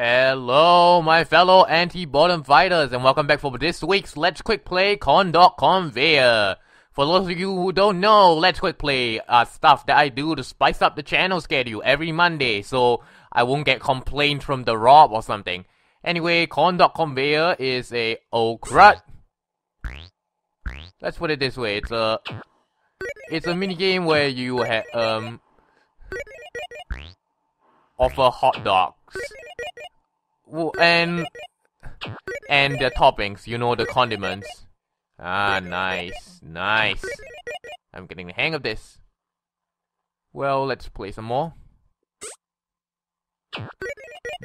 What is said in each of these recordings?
Hello, my fellow anti-boredom fighters, and welcome back for this week's Let's Quick Play Corndog Conveyor. For those of you who don't know, Let's Quick Play are stuff that I do to spice up the channel schedule every Monday, so I won't get complaints from the Rob or something. Anyway, Corndog Conveyor is a oh crud. Let's put it this way: it's a it's a mini game where you have um offer hot dogs and and the toppings, you know the condiments. Ah, nice, nice. I'm getting the hang of this. Well, let's play some more.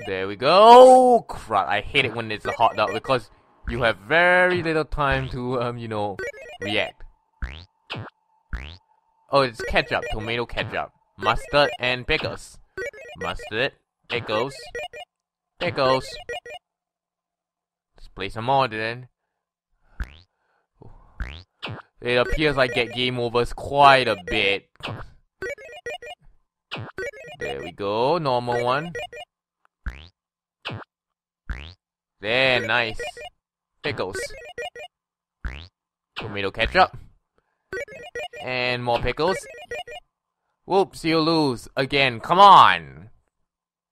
There we go. Crap, I hate it when it's a hot dog because you have very little time to um, you know, react. Oh, it's ketchup, tomato ketchup, mustard and pickles. Mustard, pickles, pickles. Let's play some more then. It appears I get game overs quite a bit. There we go, normal one. There, nice. Pickles. Tomato ketchup. And more pickles. Whoops, you lose. Again, come on!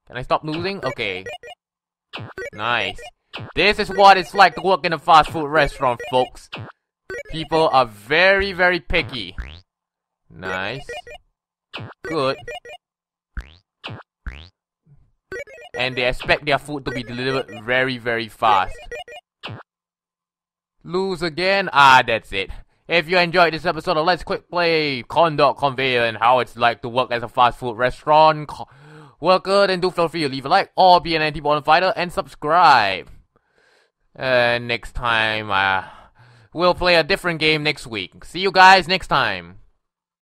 Can I stop losing? Okay. Nice. This is what it's like to work in a fast food restaurant, folks. People are very, very picky. Nice. Good. And they expect their food to be delivered very, very fast. Lose again? Ah, that's it. If you enjoyed this episode of Let's Quick Play Corndog Conveyor and how it's like to work as a fast food restaurant worker, and do feel free to leave a like or be an anti-boredom fighter and subscribe. Uh, next time, uh, we'll play a different game next week. See you guys next time.